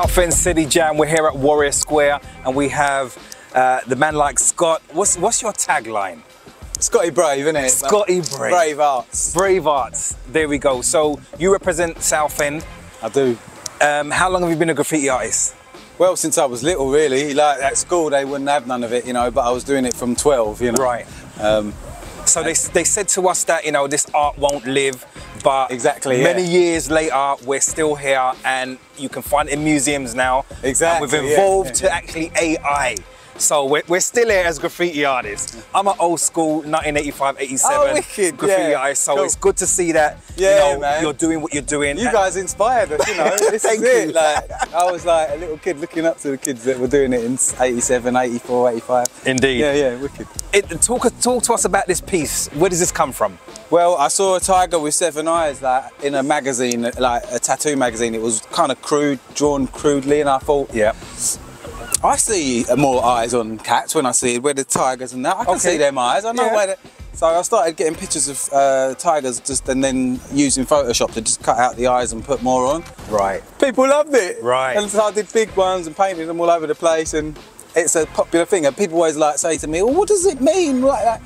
Southend City Jam. We're here at Warrior Square and we have uh, the man like Scott. What's, what's your tagline? Scotty Brave, isn't it? Scotty Brave. Brave Arts. Brave Arts. There we go. So you represent Southend. I do. Um, how long have you been a graffiti artist? Well, since I was little, really. Like at school, they wouldn't have none of it, you know. But I was doing it from 12, you know. Right. Um, So they, they said to us that, you know, this art won't live, but Exactly, many yeah. years later, we're still here and you can find it in museums now. Exactly, And we've evolved yeah, to actually AI. So we're, we're still here as graffiti artists. I'm an old school 1985, 87 Oh, graffiti yeah, artist. So cool. it's good to see that, Yeah, you know, man. you're doing what you're doing. you guys inspired us, you know. This Thank is it. you. Like I was like a little kid looking up to the kids that were doing it in 87, 84, 85. Indeed. Yeah, yeah, wicked. It, talk, talk to us about this piece. Where does this come from? Well, I saw a tiger with seven eyes like in a magazine, like a tattoo magazine. It was kind of crude, drawn crudely, and I thought, Yeah. I see more eyes on cats when I see it, where the tigers and that. I can Okay. see them eyes. I know Yeah. where. The, so I started getting pictures of uh, tigers, just and then using Photoshop to just cut out the eyes and put more on. Right. People loved it. Right. And so I did big ones and painted them all over the place, and it's a popular thing. And people always like say to me, "Well, what does it mean? Like, like,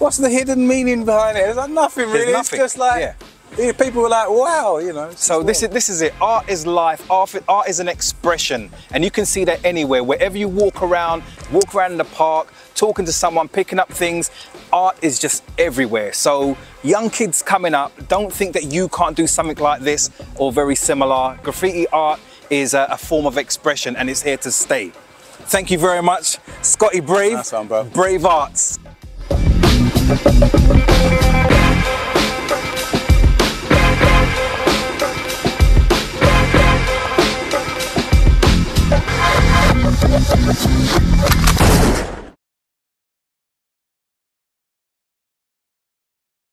what's the hidden meaning behind it?" It's like nothing There's really. nothing, It's just like yeah. yeah, people were like, "Wow," you know. So this is this is it. Art is life. Art, art is an expression, and you can see that anywhere. Wherever you walk around, walk around in the park, talking to someone, picking up things. Art is just everywhere. So young kids coming up, don't think that you can't do something like this or very similar. Graffiti art is a, a form of expression, and it's here to stay. Thank you very much. Scotty Brave, nice one, bro. Brave Arts.